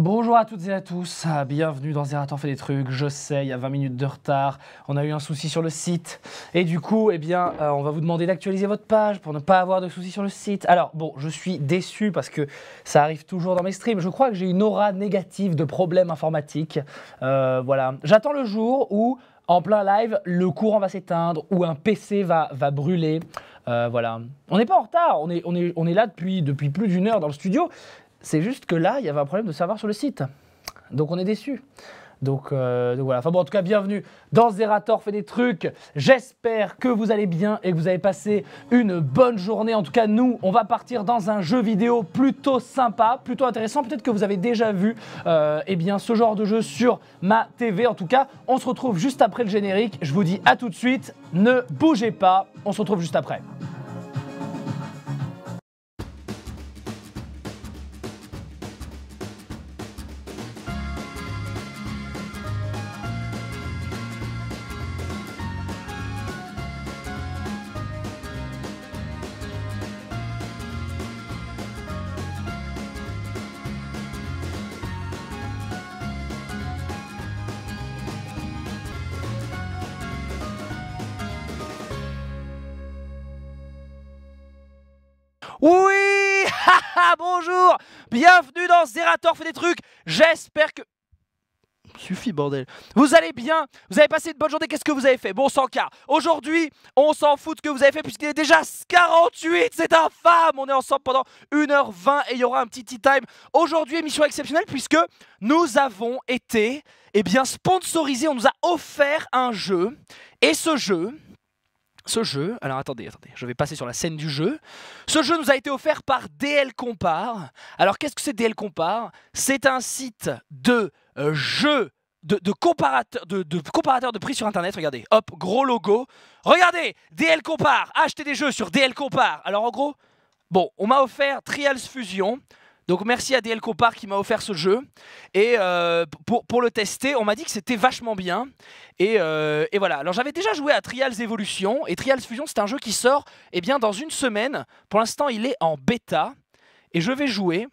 Bonjour à toutes et à tous, bienvenue dans Zerator fait des trucs. Je sais, il y a 20 minutes de retard, on a eu un souci sur le site. Et du coup, eh bien, euh, on va vous demander d'actualiser votre page pour ne pas avoir de soucis sur le site. Alors, bon, je suis déçu parce que ça arrive toujours dans mes streams. Je crois que j'ai une aura négative de problèmes informatiques. Euh, voilà, j'attends le jour où, en plein live, le courant va s'éteindre ou un PC va, va brûler. Euh, voilà. On n'est pas en retard, on est, on est, on est là depuis, depuis plus d'une heure dans le studio. C'est juste que là, il y avait un problème de serveur sur le site. Donc on est déçu. Donc, euh, donc voilà. Enfin bon, en tout cas, bienvenue dans Zerator fait des trucs. J'espère que vous allez bien et que vous avez passé une bonne journée. En tout cas, nous, on va partir dans un jeu vidéo plutôt sympa, plutôt intéressant. Peut-être que vous avez déjà vu euh, eh bien, ce genre de jeu sur ma TV. En tout cas, on se retrouve juste après le générique. Je vous dis à tout de suite. Ne bougez pas. On se retrouve juste après. Bonjour Bienvenue dans Zerator fait des trucs J'espère que... Suffit bordel. Vous allez bien? Vous avez passé une bonne journée? Qu'est-ce que vous avez fait? Bon, sans cas. Aujourd'hui, on s'en fout de ce que vous avez fait puisqu'il est déjà 48 C'est infâme On est ensemble pendant 1h20 et il y aura un petit tea time. Aujourd'hui, émission exceptionnelle puisque nous avons été eh bien, sponsorisés. On nous a offert un jeu. Et ce jeu, ce jeu, alors attendez, attendez, je vais passer sur la scène du jeu. Ce jeu nous a été offert par DL Compare. Alors qu'est-ce que c'est DL Compare? C'est un site de euh, jeux, de, de, comparateur, de, prix sur Internet. Regardez, hop, gros logo. Regardez, DL Compare, achetez des jeux sur DL Compare. Alors en gros, bon, on m'a offert Trials Fusion. Donc merci à DL Compare qui m'a offert ce jeu. Et euh, pour, pour, le tester, on m'a dit que c'était vachement bien. Et, euh, et, voilà. Alors j'avais déjà joué à Trials Evolution. Et Trials Fusion, c'est un jeu qui sort eh bien, dans une semaine. Pour l'instant, il est en bêta. Et je vais jouer.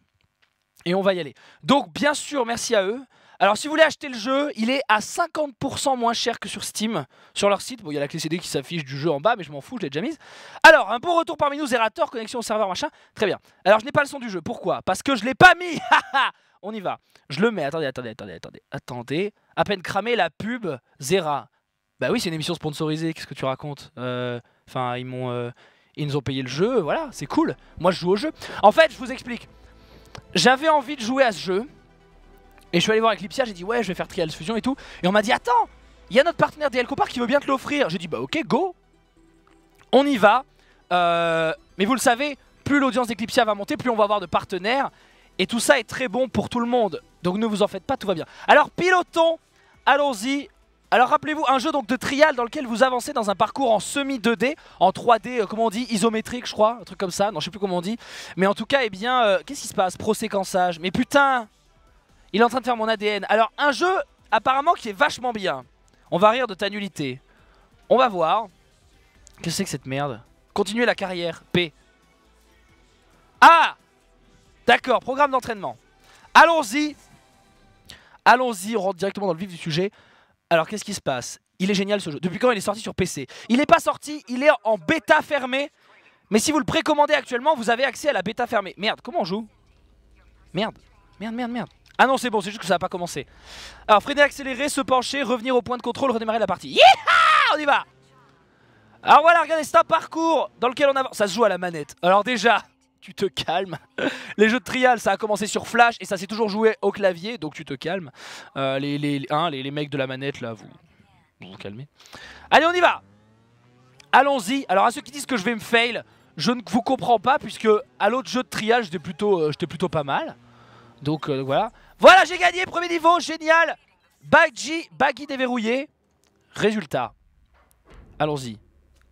Et on va y aller. Donc bien sûr, merci à eux. Alors si vous voulez acheter le jeu, il est à 50% moins cher que sur Steam, sur leur site. Bon, il y a la clé CD qui s'affiche du jeu en bas, mais je m'en fous, je l'ai déjà mise. Alors, un bon retour parmi nous, Zerator, connexion au serveur, machin. Très bien. Alors, je n'ai pas le son du jeu. Pourquoi? Parce que je l'ai pas mis On y va. Je le mets. Attendez, attendez, attendez, attendez. Attendez. À peine cramé la pub, Zera. Bah oui, c'est une émission sponsorisée. Qu'est-ce que tu racontes? Enfin, ils m'ont... Euh, ils nous ont payé le jeu, voilà, c'est cool. Moi, je joue au jeu. En fait, je vous explique. J'avais envie de jouer à ce jeu. Et je suis allé voir Eclipsia, j'ai dit ouais je vais faire Trials Fusion et tout. Et on m'a dit attends, il y a notre partenaire DL qui veut bien te l'offrir. J'ai dit bah ok go. On y va. Euh, mais vous le savez, plus l'audience d'Eclipsia va monter, plus on va avoir de partenaires. Et tout ça est très bon pour tout le monde. Donc ne vous en faites pas, tout va bien. Alors pilotons, allons-y. Alors rappelez-vous, un jeu donc de trial dans lequel vous avancez dans un parcours en semi 2D, en 3D, euh, comment on dit, isométrique je crois, un truc comme ça, non je sais plus comment on dit. Mais en tout cas, eh bien, euh, qu'est-ce qui se passe? Pro-séquençage. Mais putain il est en train de faire mon ADN. Alors, un jeu apparemment qui est vachement bien. On va rire de ta nullité. On va voir. Qu'est-ce que c'est que cette merde? Continuer la carrière. P. Ah D'accord, programme d'entraînement. Allons-y. Allons-y, on rentre directement dans le vif du sujet. Alors, qu'est-ce qui se passe? Il est génial ce jeu. Depuis quand il est sorti sur PC Il n'est pas sorti, il est en bêta fermée. Mais si vous le précommandez actuellement, vous avez accès à la bêta fermée. Merde, comment on joue? Merde, merde, merde, merde. Ah non, c'est bon, c'est juste que ça n'a pas commencé. Alors, freiner, accélérer, se pencher, revenir au point de contrôle, redémarrer la partie. Yeeha On y va Alors voilà, regardez, c'est un parcours dans lequel on avance. Ça se joue à la manette. Alors déjà, tu te calmes. les jeux de trial, ça a commencé sur Flash et ça s'est toujours joué au clavier, donc tu te calmes. Euh, les, les, hein, les, les, mecs de la manette, là, vous vous, calmez. Allez, on y va Allons-y. Alors, à ceux qui disent que je vais me fail, je ne vous comprends pas, puisque à l'autre jeu de trial, j'étais plutôt, euh, plutôt pas mal. Donc euh, voilà. Voilà, j'ai gagné, premier niveau, génial Baggy, baggy déverrouillé. Résultat. Allons-y.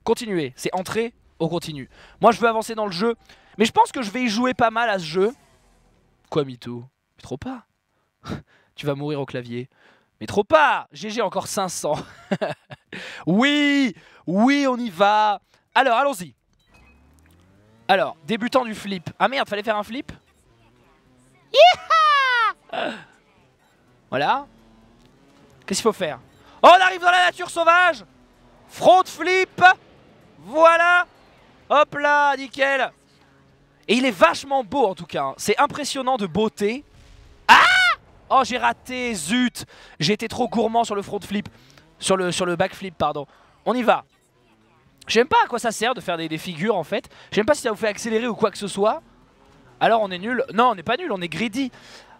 Continuez, c'est entrer, on continue. Moi, je veux avancer dans le jeu. Mais je pense que je vais y jouer pas mal à ce jeu. Quoi, Mito Mais trop pas. tu vas mourir au clavier. Mais trop pas GG, encore 500. oui Oui, on y va Alors, allons-y. Alors, débutant du flip. Ah merde, fallait faire un flip voilà. Qu'est-ce qu'il faut faire? Oh, on arrive dans la nature sauvage Front flip Voilà Hop là, nickel Et il est vachement beau en tout cas. Hein. C'est impressionnant de beauté. Ah Oh, j'ai raté, zut J'ai été trop gourmand sur le front flip. Sur le, sur le backflip, pardon. On y va. J'aime pas à quoi ça sert de faire des, figures en fait. J'aime pas si ça vous fait accélérer ou quoi que ce soit. Alors on est nul. Non, on n'est pas nul, on est greedy.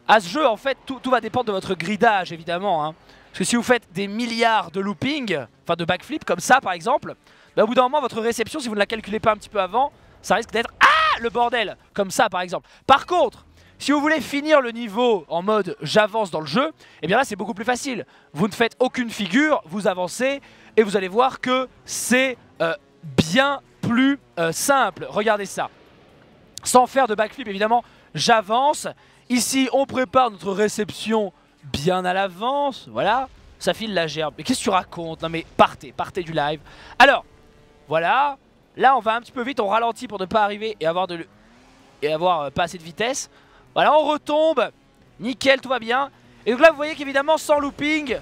À ce jeu, en fait, tout, va dépendre de votre gridage, évidemment. Hein. Parce que si vous faites des milliards de looping, enfin de backflip, comme ça par exemple, bah, au bout d'un moment, votre réception, si vous ne la calculez pas un petit peu avant, ça risque d'être Ah le bordel Comme ça par exemple. Par contre, si vous voulez finir le niveau en mode j'avance dans le jeu, eh bien là c'est beaucoup plus facile. Vous ne faites aucune figure, vous avancez et vous allez voir que c'est euh, bien plus euh, simple. Regardez ça. Sans faire de backflip évidemment, j'avance. Ici on prépare notre réception bien à l'avance, voilà. Ça file la gerbe. Mais qu'est-ce que tu racontes? Non mais partez, partez du live. Alors, voilà. Là on va un petit peu vite, on ralentit pour ne pas arriver et avoir, de... et avoir euh, pas assez de vitesse. Voilà, on retombe. Nickel, tout va bien. Et donc là, vous voyez qu'évidemment, sans looping,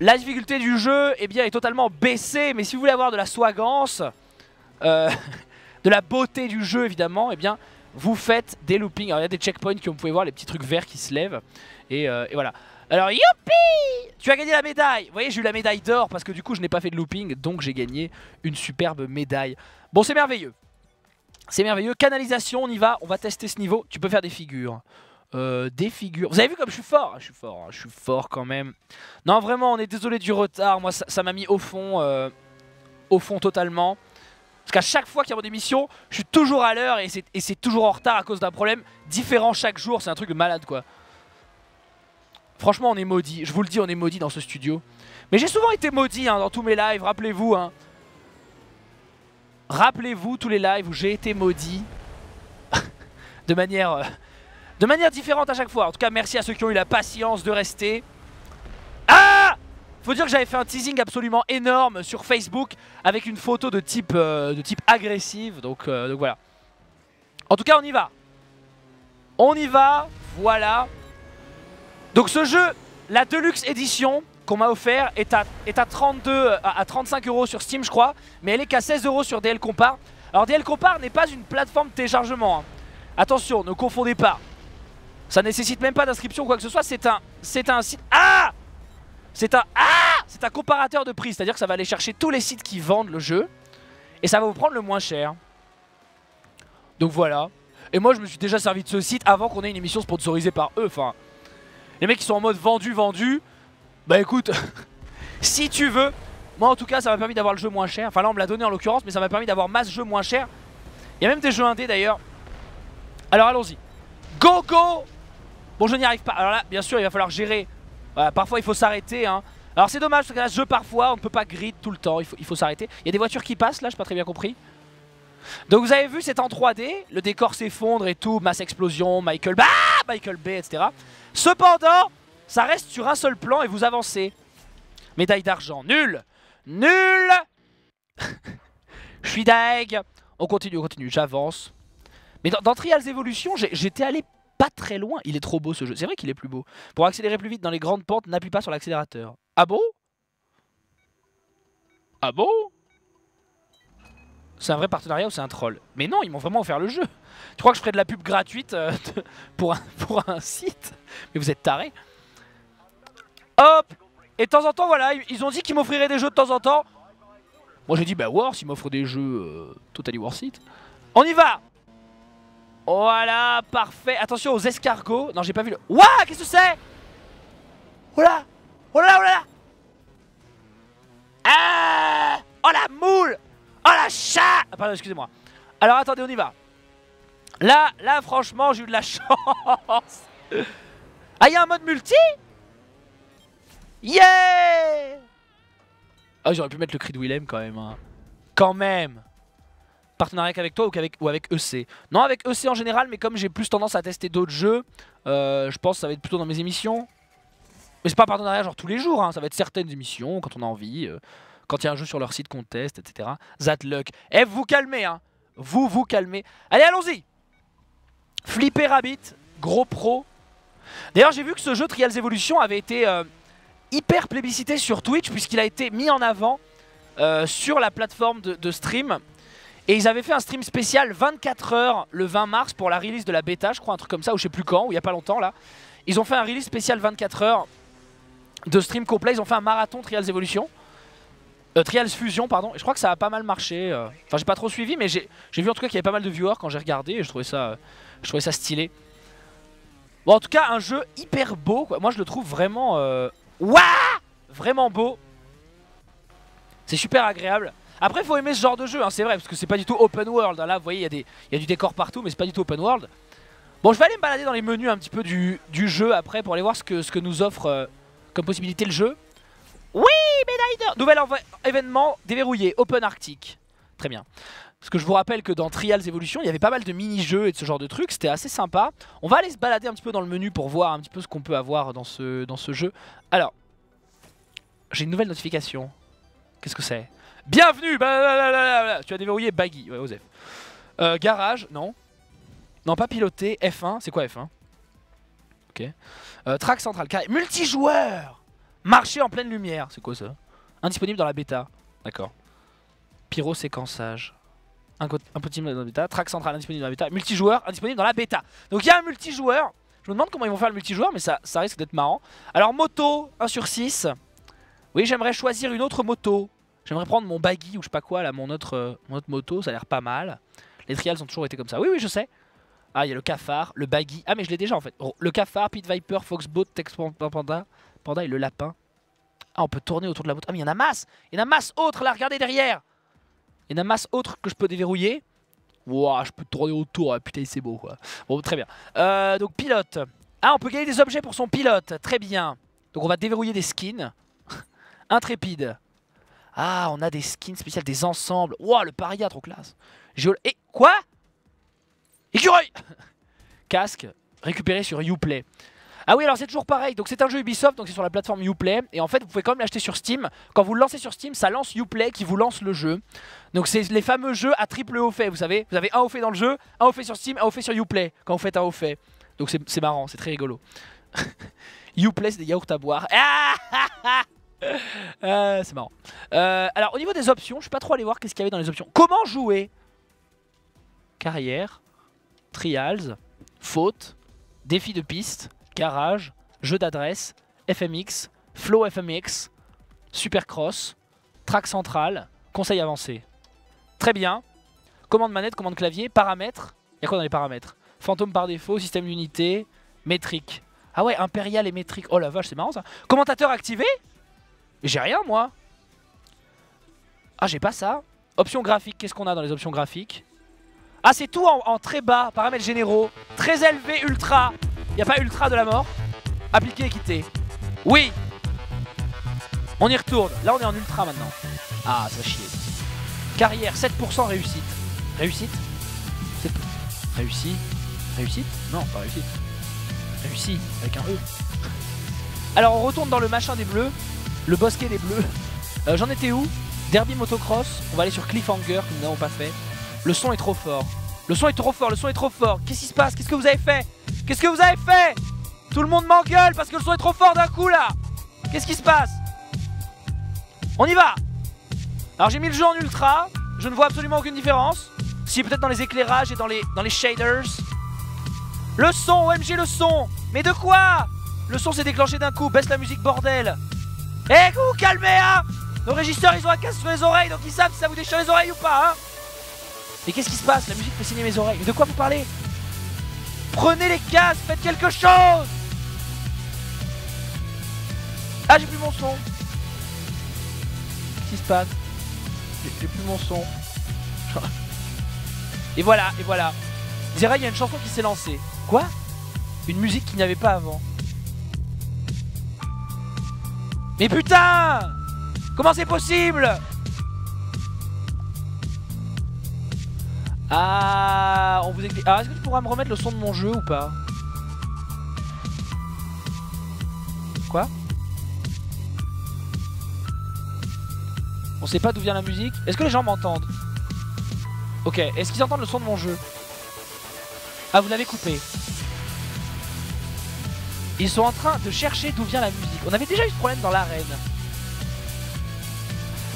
la difficulté du jeu eh bien, est totalement baissée. Mais si vous voulez avoir de la swagance, euh, de la beauté du jeu, évidemment, eh bien, vous faites des loopings. Alors, il y a des checkpoints que vous pouvez voir, les petits trucs verts qui se lèvent. Et, euh, voilà. Alors, youpi Tu as gagné la médaille Vous voyez, j'ai eu la médaille d'or parce que du coup, je n'ai pas fait de looping. Donc, j'ai gagné une superbe médaille. Bon, c'est merveilleux. C'est merveilleux. Canalisation, on y va. On va tester ce niveau. Tu peux faire des figures. Euh, des figures. Vous avez vu comme je suis fort? Je suis fort, hein. je suis fort quand même. Non, vraiment, on est désolé du retard. Moi, ça m'a mis au fond, euh, au fond totalement. Parce qu'à chaque fois qu'il y a mon émission, je suis toujours à l'heure et c'est toujours en retard à cause d'un problème différent chaque jour. C'est un truc de malade, quoi. Franchement, on est maudit. Je vous le dis, on est maudit dans ce studio. Mais j'ai souvent été maudit hein, dans tous mes lives, rappelez-vous. Hein. Rappelez-vous tous les lives où j'ai été maudit de manière euh, de manière différente à chaque fois. En tout cas, merci à ceux qui ont eu la patience de rester. Ah Dire que j'avais fait un teasing absolument énorme sur Facebook avec une photo de type, euh, de type agressive. Donc, euh, donc voilà. En tout cas, on y va. On y va. Voilà. Donc ce jeu, la Deluxe Edition, qu'on m'a offert est à, est à 32 à, 35 euros sur Steam je crois mais elle est qu'à 16 euros sur DL Compare alors DL Compare n'est pas une plateforme de téléchargement hein. attention ne confondez pas ça nécessite même pas d'inscription quoi que ce soit c'est un c'est un site ah c'est un ah c'est un comparateur de prix c'est à dire que ça va aller chercher tous les sites qui vendent le jeu et ça va vous prendre le moins cher donc voilà et moi je me suis déjà servi de ce site avant qu'on ait une émission sponsorisée par eux enfin les mecs qui sont en mode vendu vendu bah écoute, si tu veux, moi en tout cas ça m'a permis d'avoir le jeu moins cher. Enfin là on me l'a donné en l'occurrence, mais ça m'a permis d'avoir masse jeu moins cher. Il y a même des jeux indés d'ailleurs. Alors allons-y. Go go Bon je n'y arrive pas. Alors là bien sûr il va falloir gérer. Parfois il faut s'arrêter. Hein. Alors c'est dommage parce que là ce parfois on ne peut pas grid tout le temps. Il faut, il s'arrêter. Il y a des voitures qui passent là, je pas très bien compris. Donc vous avez vu c'est en 3D, le décor s'effondre et tout, masse explosion, Michael bah Michael Bay, etc. Cependant, ça reste sur un seul plan et vous avancez. Médaille d'argent. Nul Nul Je suis deg. On continue, on continue. J'avance. Mais dans, Trials Evolution, j'étais allé pas très loin. Il est trop beau ce jeu. C'est vrai qu'il est plus beau. Pour accélérer plus vite dans les grandes pentes, n'appuie pas sur l'accélérateur. Ah bon? Ah bon? C'est un vrai partenariat ou c'est un troll? Mais non, ils m'ont vraiment offert le jeu. Tu crois que je ferais de la pub gratuite euh, pour, un, pour un site? Mais vous êtes tarés Hop Et de temps en temps, voilà, ils ont dit qu'ils m'offriraient des jeux de temps en temps. Moi j'ai dit, bah Wars, ils m'offrent des jeux euh, totally worth it. On y va Voilà, parfait. Attention aux escargots. Non, j'ai pas vu le... Ouah, qu'est-ce que c'est? Oh là Oh là, oh là Ah Oh la moule Oh la chat ah, Pardon, excusez-moi. Alors attendez, on y va. Là, là, franchement, j'ai eu de la chance. Ah, il y a un mode multi? Yeah Ah j'aurais pu mettre le cri de Willem quand même. Hein. Quand même Partenariat avec toi ou, avec, ou avec EC Non avec EC en général mais comme j'ai plus tendance à tester d'autres jeux, euh, je pense que ça va être plutôt dans mes émissions. Mais c'est pas partenariat genre tous les jours, hein. ça va être certaines émissions quand on a envie, euh, quand il y a un jeu sur leur site qu'on teste, etc. Zatluck. Eh vous calmez hein Vous vous calmez. Allez allons-y Flipper Rabbit, gros pro. D'ailleurs, j'ai vu que ce jeu Trials Evolution avait été euh, hyper plébiscité sur Twitch puisqu'il a été mis en avant sur la plateforme de, stream. Et ils avaient fait un stream spécial 24 heures le 20 mars pour la release de la bêta, je crois, un truc comme ça, ou je sais plus quand, ou il y a pas longtemps là. Ils ont fait un release spécial 24 heures de stream complet, ils ont fait un marathon Trials Evolution. Euh, Trials Fusion, pardon. Et je crois que ça a pas mal marché. Euh. Enfin, j'ai pas trop suivi, mais j'ai vu en tout cas qu'il y avait pas mal de viewers quand j'ai regardé et je trouvais ça, je trouvais ça stylé. Bon, en tout cas, un jeu hyper beau. Moi, je le trouve vraiment... Euh... Vraiment beau. C'est super agréable. Après, faut aimer ce genre de jeu, hein, c'est vrai, parce que c'est pas du tout open world. Hein. Là, vous voyez, il y, a du décor partout, mais c'est pas du tout open world. Bon, je vais aller me balader dans les menus un petit peu du, jeu après pour aller voir ce que, nous offre euh, comme possibilité le jeu. Oui, médaille Nouvel événement déverrouillé, Open Arctic. Très bien. Parce que je vous rappelle que dans Trials Evolution, il y avait pas mal de mini-jeux et de ce genre de trucs, c'était assez sympa. On va aller se balader un petit peu dans le menu pour voir un petit peu ce qu'on peut avoir dans ce jeu. Alors, j'ai une nouvelle notification. Qu'est-ce que c'est? Bienvenue Tu as déverrouillé Baggy, ouais, Osef. Euh, garage, non. Non, pas piloté, F1, c'est quoi F1 Ok. Euh, track central, multijoueur Marché en pleine lumière, c'est quoi ça? Indisponible dans la bêta, d'accord. Pyro séquençage. Impossible dans la bêta. Track central indisponible dans la bêta. Multijoueur indisponible dans la bêta. Donc il y a un multijoueur. Je me demande comment ils vont faire le multijoueur, mais ça, ça risque d'être marrant. Alors moto, 1 sur 6. Oui, j'aimerais choisir une autre moto. J'aimerais prendre mon baggy ou je sais pas quoi, là, mon autre, euh, mon autre moto. Ça a l'air pas mal. Les trials ont toujours été comme ça. Oui, oui, je sais. Ah, il y a le cafard, le baggy. Ah, mais je l'ai déjà en fait. Oh, le cafard, Pit Viper, Foxboat, Tex Panda, Panda et le lapin. Ah, on peut tourner autour de la moto. Ah, mais il y en a masse Il y en a masse autres là, regardez derrière Il y en a masse autres que je peux déverrouiller. Wouah, je peux tourner autour. Ah, putain, c'est beau quoi. Bon, très bien. Euh, donc, pilote. Ah, on peut gagner des objets pour son pilote. Très bien. Donc, on va déverrouiller des skins. Intrépide. Ah, on a des skins spéciales, des ensembles. Wouah, le paria, trop classe. Et quoi? Écureuil Casque, récupéré sur Uplay. Ah oui, alors c'est toujours pareil. Donc c'est un jeu Ubisoft, donc c'est sur la plateforme Uplay. Et en fait, vous pouvez quand même l'acheter sur Steam. Quand vous le lancez sur Steam, ça lance Uplay qui vous lance le jeu. Donc c'est les fameux jeux à triple haut fait, vous savez. Vous avez un haut fait dans le jeu, un haut fait sur Steam, un haut fait sur Uplay quand vous faites un haut fait. Donc c'est marrant, c'est très rigolo. Uplay, c'est des yaourts à boire. Ah c'est marrant. Euh, alors au niveau des options, je suis pas trop allé voir qu'est-ce qu'il y avait dans les options. Comment jouer? Carrière, trials, faute, défi de piste, garage, jeu d'adresse, FMX, flow FMX, supercross, track central, conseil avancé. Très bien. Commande manette, commande clavier, paramètres. Il y a quoi dans les paramètres? Fantôme par défaut, système d'unité, métrique. Ah ouais, impérial et métrique. Oh la vache, c'est marrant ça. Commentateur activé? J'ai rien moi. Ah, j'ai pas ça. Options graphiques, qu'est-ce qu'on a dans les options graphiques? Ah, c'est tout en, très bas, paramètres généraux. Très élevé, ultra. N'y a pas ultra de la mort. Appliquer et quitter. Oui. On y retourne. Là, on est en ultra maintenant. Ah, ça chier. Carrière, 7% réussite. Réussite? Réussi. Réussite? Non, pas réussite. Réussi, avec un E. Alors, on retourne dans le machin des bleus. Le bosquet des bleus. Euh, j'en étais où? Derby motocross. On va aller sur Cliffhanger, que nous n'avons pas fait. Le son est trop fort. Le son est trop fort, le son est trop fort. Qu'est-ce qui se passe? Qu'est-ce que vous avez fait? Qu'est-ce que vous avez fait? Tout le monde m'engueule parce que le son est trop fort d'un coup là. Qu'est-ce qui se passe? On y va Alors j'ai mis le jeu en ultra. Je ne vois absolument aucune différence. Si peut-être dans les éclairages et dans les, dans les shaders. Le son, OMG le son Mais de quoi? Le son s'est déclenché d'un coup. Baisse la musique bordel. Eh vous calmez hein Nos régisseurs ils ont un casque sur les oreilles donc ils savent si ça vous déchire les oreilles ou pas hein mais qu'est-ce qui se passe? La musique fait signer mes oreilles. De quoi vous parlez? Prenez les casques, faites quelque chose Ah, j'ai plus mon son. Qu'est-ce qui se passe? J'ai plus mon son. Et voilà, et voilà. Zera, il y a une chanson qui s'est lancée. Quoi? Une musique qu'il n'y avait pas avant. Mais putain Comment c'est possible Ah, on vous explique. Alors, est-ce que tu pourras me remettre le son de mon jeu ou pas Quoi On sait pas d'où vient la musique. Est-ce que les gens m'entendent Ok, est-ce qu'ils entendent le son de mon jeu Ah, vous l'avez coupé. Ils sont en train de chercher d'où vient la musique. On avait déjà eu ce problème dans l'arène.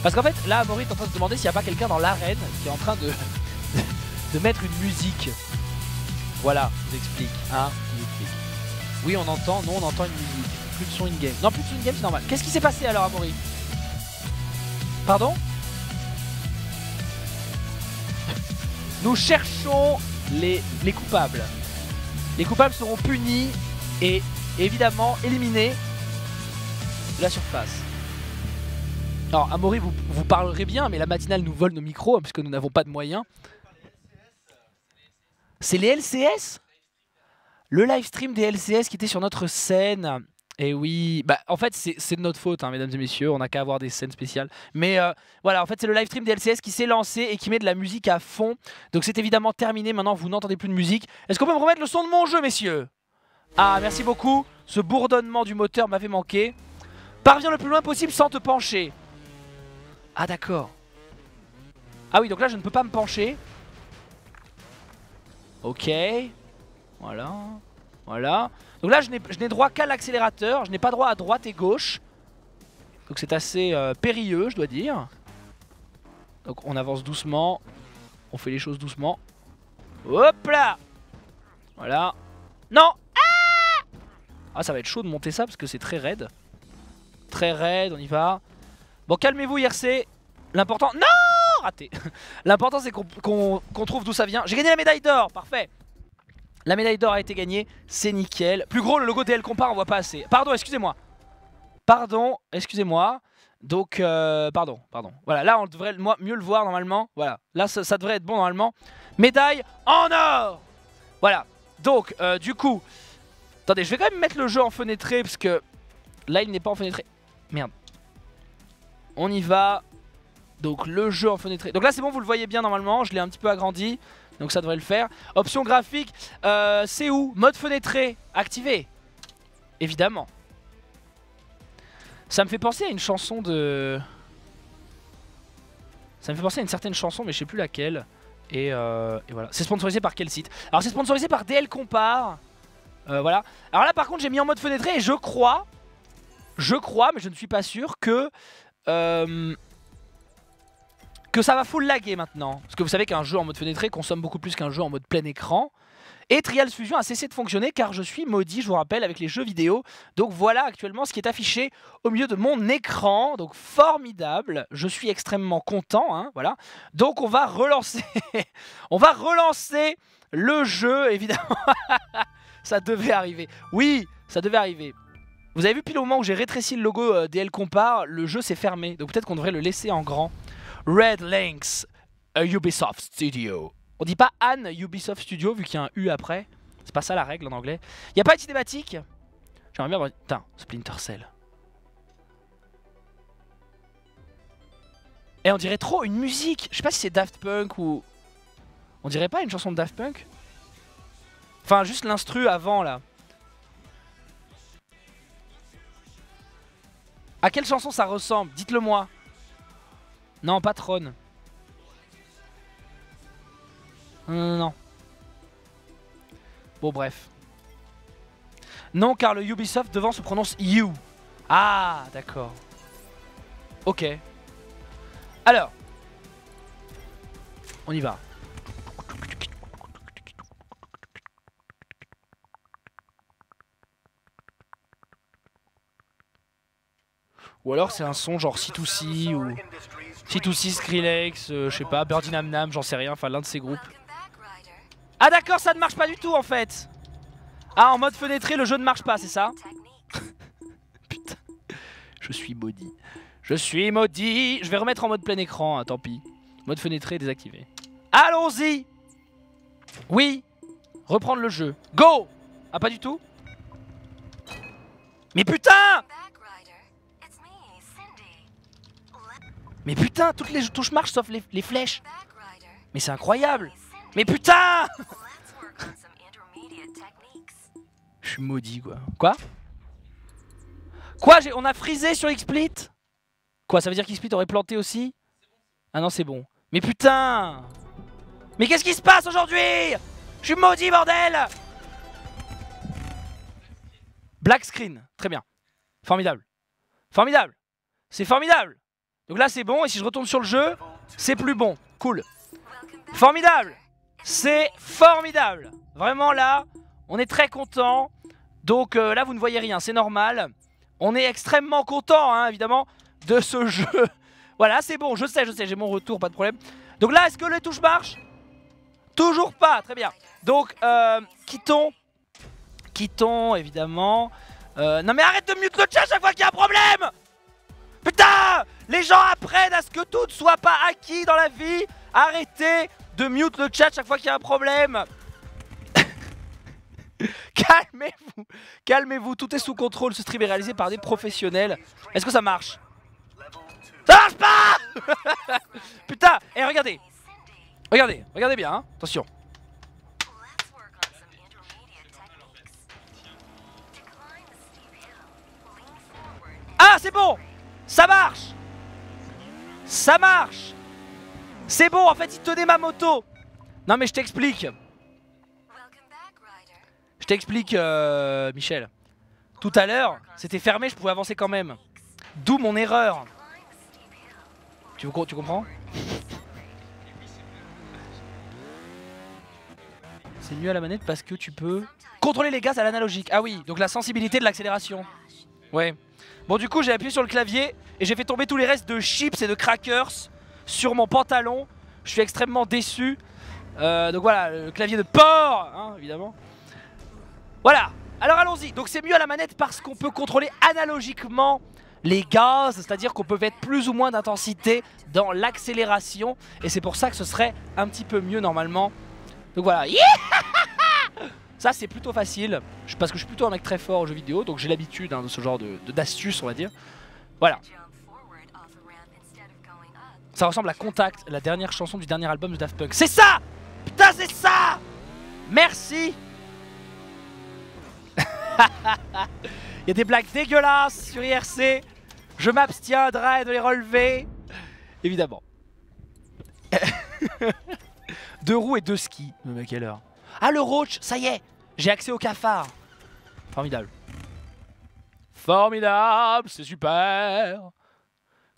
Parce qu'en fait, là, Amaury est en train de se demander s'il n'y a pas quelqu'un dans l'arène qui est en train de, mettre une musique. Voilà, je vous explique. Hein. Oui, on entend, non, on entend une musique. Plus de son in-game. Non, plus de son in-game, c'est normal. Qu'est-ce qui s'est passé alors, Amaury Pardon? Nous cherchons les, les coupables. Les coupables seront punis et évidemment éliminés de la surface. Alors, Amaury, vous, vous parlerez bien, mais la matinale nous vole nos micros, hein, puisque nous n'avons pas de moyens. C'est les LCS Le live stream des LCS qui était sur notre scène. Et oui, bah en fait c'est de notre faute, hein, mesdames et messieurs, on n'a qu'à avoir des scènes spéciales. Mais euh, voilà, en fait c'est le live stream des LCS qui s'est lancé et qui met de la musique à fond. Donc c'est évidemment terminé, maintenant vous n'entendez plus de musique. Est-ce qu'on peut me remettre le son de mon jeu, messieurs? Ah, merci beaucoup, ce bourdonnement du moteur m'avait manqué. Parviens le plus loin possible sans te pencher. Ah d'accord. Ah oui, donc là je ne peux pas me pencher. Ok. Voilà. Voilà. Donc là je n'ai droit qu'à l'accélérateur. Je n'ai pas droit à droite et gauche. Donc c'est assez euh, périlleux je dois dire. Donc on avance doucement. On fait les choses doucement. Hop là Voilà. Non Ah ça va être chaud de monter ça parce que c'est très raide. Très raide, on y va. Bon, calmez-vous, IRC. L'important... Non Raté. L'important, c'est qu'on trouve d'où ça vient. J'ai gagné la médaille d'or, parfait. La médaille d'or a été gagnée, c'est nickel. Plus gros, le logo DL Compare, on voit pas assez. Pardon, excusez-moi. Pardon, excusez-moi. Donc, euh, pardon, pardon. Voilà, là, on devrait mieux le voir normalement. Voilà, là, ça, devrait être bon normalement. Médaille en or Voilà, donc, euh, du coup... Attendez, je vais quand même mettre le jeu en fenêtré, parce que là, il n'est pas en fenêtré. Merde. On y va. Donc le jeu en fenêtre. Donc là c'est bon, vous le voyez bien normalement. Je l'ai un petit peu agrandi. Donc ça devrait le faire. Option graphique, euh, c'est où? Mode fenêtré, activé. Évidemment. Ça me fait penser à une chanson de... Ça me fait penser à une certaine chanson, mais je sais plus laquelle. Et, euh, voilà. C'est sponsorisé par quel site? Alors c'est sponsorisé par DL Compare. Euh, voilà. Alors là par contre j'ai mis en mode fenêtré et je crois, je crois, mais je ne suis pas sûr, que euh, que ça va full laguer maintenant. Parce que vous savez qu'un jeu en mode fenêtré consomme beaucoup plus qu'un jeu en mode plein écran. Et Trials Fusion a cessé de fonctionner car je suis maudit, je vous rappelle, avec les jeux vidéo. Donc voilà actuellement ce qui est affiché au milieu de mon écran. Donc formidable, je suis extrêmement content. Hein, voilà. Donc on va relancer, on va relancer le jeu, évidemment. ça devait arriver. Oui, ça devait arriver. Vous avez vu pile au moment où j'ai rétréci le logo euh, DL Compare, le jeu s'est fermé. Donc peut-être qu'on devrait le laisser en grand. Red Links, Ubisoft Studio. On dit pas Anne Ubisoft Studio vu qu'il y a un U après. C'est pas ça la règle en anglais. Il a pas de cinématique? J'aimerais bien. Putain, Splinter Cell. Et on dirait trop une musique. Je sais pas si c'est Daft Punk ou... On dirait pas une chanson de Daft Punk? Enfin, juste l'instru avant là. À quelle chanson ça ressemble? Dites-le moi. Non, pas Tron. Non, non, non. Bon, bref. Non, car le Ubisoft devant se prononce You. Ah, d'accord. Ok. Alors. On y va. Ou alors c'est un son genre C2C ou C2C, Skrillex, euh, je sais pas, Birdie Nam Nam, j'en sais rien, enfin l'un de ces groupes. Ah d'accord, ça ne marche pas du tout en fait Ah, en mode fenêtré, le jeu ne marche pas, c'est ça Putain, je suis maudit. Je suis maudit Je vais remettre en mode plein écran, hein, tant pis. Mode fenêtré désactivé. Allons-y Oui Reprendre le jeu. Go Ah, pas du tout? Mais putain Mais putain, toutes les touches marchent sauf les, flèches. Mais c'est incroyable. Mais putain Je suis maudit quoi. Quoi? Quoi On a frisé sur XSplit? Quoi, ça veut dire qu'XSplit aurait planté aussi? Ah non, c'est bon. Mais putain Mais qu'est-ce qui se passe aujourd'hui? Je suis maudit, bordel Black screen, très bien. Formidable. Formidable. C'est formidable. Donc là, c'est bon. Et si je retourne sur le jeu, c'est plus bon. Cool. Formidable. C'est formidable. Vraiment là, on est très content. Donc euh, là, vous ne voyez rien, c'est normal. On est extrêmement content, hein, évidemment, de ce jeu. voilà, c'est bon, je sais, je sais, j'ai mon retour, pas de problème. Donc là, est-ce que les touches marchent Toujours pas, très bien. Donc, euh, quittons. Quittons, évidemment. Euh, non mais arrête de mute le chat chaque fois qu'il y a un problème Putain Les gens apprennent à ce que tout ne soit pas acquis dans la vie. Arrêtez de mute le chat chaque fois qu'il y a un problème. Calmez-vous. Calmez-vous. Tout est sous contrôle. Ce stream est réalisé par des professionnels. Est-ce que ça marche? Ça marche pas Putain Et regardez. Regardez. Regardez bien. Hein. Attention. Ah, c'est bon Ça marche Ça marche C'est bon, en fait, il tenait ma moto Non, mais je t'explique. Je t'explique, euh, Michel. Tout à l'heure, c'était fermé, je pouvais avancer quand même. D'où mon erreur. Tu, tu comprends? C'est mieux à la manette parce que tu peux contrôler les gaz à l'analogique. Ah oui, donc la sensibilité de l'accélération. Ouais. Bon du coup j'ai appuyé sur le clavier et j'ai fait tomber tous les restes de chips et de crackers sur mon pantalon. Je suis extrêmement déçu. Euh, donc voilà, le clavier de porc, hein, évidemment. Voilà, alors allons-y. Donc c'est mieux à la manette parce qu'on peut contrôler analogiquement les gaz, c'est-à-dire qu'on peut mettre plus ou moins d'intensité dans l'accélération. Et c'est pour ça que ce serait un petit peu mieux normalement. Donc voilà. Ça c'est plutôt facile, parce que je suis plutôt un mec très fort aux jeux vidéo, donc j'ai l'habitude hein, de ce genre d'astuces de, on va dire. Voilà. Ça ressemble à Contact, la dernière chanson du dernier album de Daft Punk. C'est ça Putain c'est ça Merci Il y a des blagues dégueulasses sur IRC. Je m'abstiendrai de les relever. Évidemment. deux roues et deux skis. Mais quelle heure Ah le roach, ça y est j'ai accès au cafard. Formidable. Formidable, c'est super.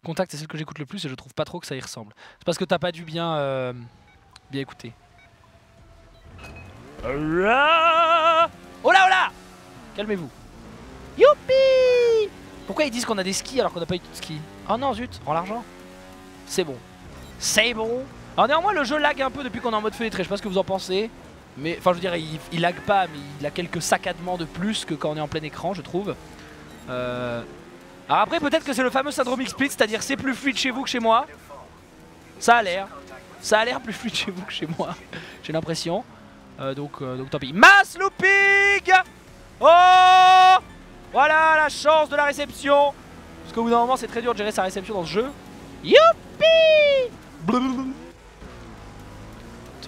Contact, c'est celle que j'écoute le plus et je trouve pas trop que ça y ressemble. C'est parce que t'as pas dû bien, euh, bien écouter. Oh là, oh là Calmez-vous. Youpi Pourquoi ils disent qu'on a des skis alors qu'on n'a pas eu de ski Oh non, zut, rends l'argent. C'est bon. C'est bon. Alors néanmoins, le jeu lag un peu depuis qu'on est en mode feuilletré. Je sais pas ce que vous en pensez. Mais enfin je veux dire il, lag pas mais il a quelques saccadements de plus que quand on est en plein écran je trouve. Euh... Alors après peut-être que c'est le fameux syndrome split c'est-à-dire c'est plus fluide chez vous que chez moi. Ça a l'air. Ça a l'air plus fluide chez vous que chez moi. J'ai l'impression. Euh, donc, euh, donc tant pis. Mass looping Oh Voilà la chance de la réception. Parce qu'au bout d'un moment c'est très dur de gérer sa réception dans ce jeu. Youpi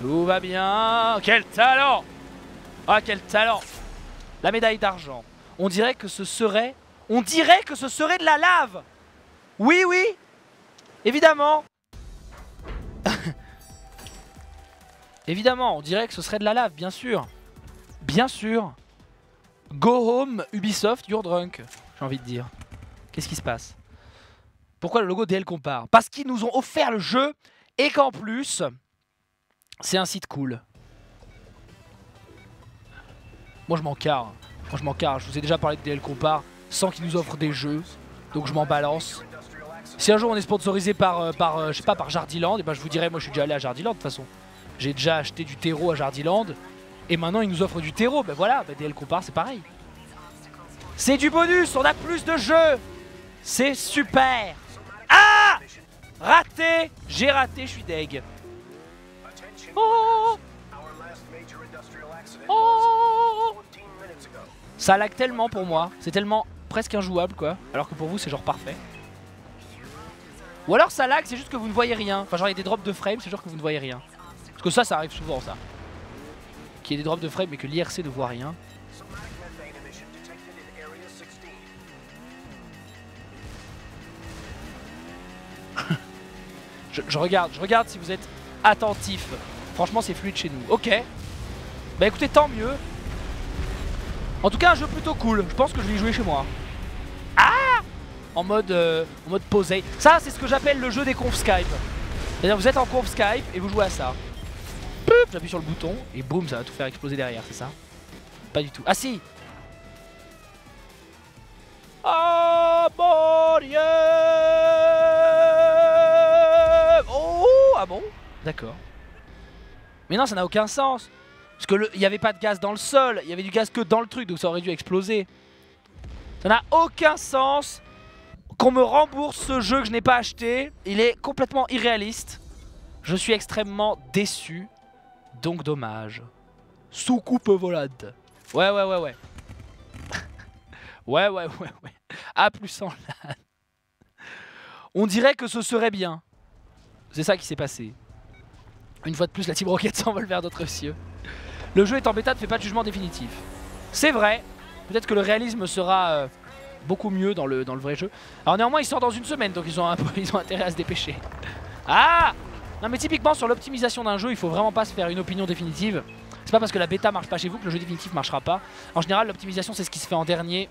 tout va bien. Quel talent Ah, quel talent La médaille d'argent. On dirait que ce serait... On dirait que ce serait de la lave Oui, oui Évidemment Évidemment, on dirait que ce serait de la lave, bien sûr. Bien sûr. Go home, Ubisoft, you're drunk. J'ai envie de dire. Qu'est-ce qui se passe? Pourquoi le logo DL compare? Parce qu'ils nous ont offert le jeu et qu'en plus, c'est un site cool. Moi je m'en carre. Moi je m'en carre. Je vous ai déjà parlé de DL Compare sans qu'ils nous offrent des jeux. Donc je m'en balance. Si un jour on est sponsorisé par, euh, par euh, je sais pas, par Jardiland, et eh ben je vous dirais, moi je suis déjà allé à Jardiland de toute façon. J'ai déjà acheté du terreau à Jardiland. Et maintenant ils nous offrent du terreau. Ben voilà, ben DL Compare c'est pareil. C'est du bonus, on a plus de jeux. C'est super. Ah Raté J'ai raté, je suis deg. Oh oh Ça lag tellement pour moi, c'est tellement presque injouable quoi, alors que pour vous c'est genre parfait. Ou alors ça lag, c'est juste que vous ne voyez rien. Enfin genre il y a des drops de frame, c'est genre que vous ne voyez rien. Parce que ça, ça arrive souvent ça. Qu'il y ait des drops de frame mais que l'IRC ne voit rien. je regarde, je regarde si vous êtes attentif. Franchement, c'est fluide chez nous. Ok. Bah écoutez, tant mieux. En tout cas, un jeu plutôt cool. Je pense que je vais y jouer chez moi. Ah En mode, euh, en mode posé. Ça, c'est ce que j'appelle le jeu des confs Skype. C'est-à-dire, vous êtes en conf Skype et vous jouez à ça. J'appuie sur le bouton et boum, ça va tout faire exploser derrière, c'est ça Pas du tout. Ah si Oh mon dieu Oh Ah bon D'accord. Mais non, ça n'a aucun sens. Parce que il n'y avait pas de gaz dans le sol, il y avait du gaz que dans le truc, donc ça aurait dû exploser. Ça n'a aucun sens qu'on me rembourse ce jeu que je n'ai pas acheté. Il est complètement irréaliste. Je suis extrêmement déçu. Donc dommage. Soucoupe volante. Ouais, ouais, ouais, ouais. ouais, ouais, ouais, ouais. A plus en LAN. On dirait que ce serait bien. C'est ça qui s'est passé. Une fois de plus, la Team Rocket s'envole vers d'autres cieux. Le jeu est en bêta, ne fait pas de jugement définitif. C'est vrai. Peut-être que le réalisme sera euh, beaucoup mieux dans le, vrai jeu. Alors néanmoins, il sort dans une semaine, donc ils ont, ils ont intérêt à se dépêcher. Ah Non mais typiquement, sur l'optimisation d'un jeu, il faut vraiment pas se faire une opinion définitive. C'est pas parce que la bêta marche pas chez vous que le jeu définitif marchera pas. En général, l'optimisation, c'est ce qui se fait en dernier.